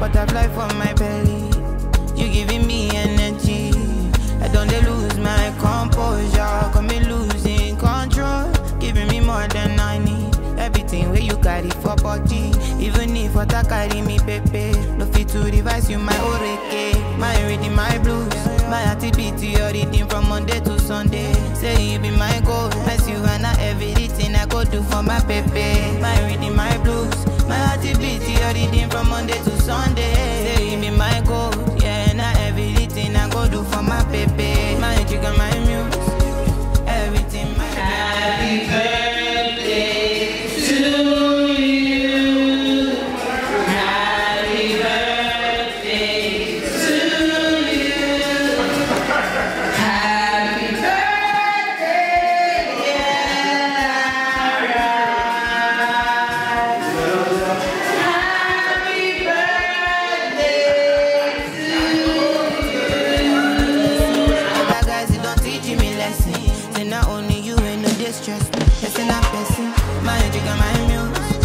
butterfly for my belly. You giving me energy. I don't lose my composure. Got me losing control. Giving me more than I need. Everything where you carry for body. Even if water carry me, pepe. No fit to revise you, my oreke. My reading, my blues. My activity, your reading from Monday to Sunday. Say you be my goal. Bless you and I everything I go do for my pepe. My reading, my Sunday. blessing. Say not only you ain't no distress. Listen, I'm blessing. My magic and my muse.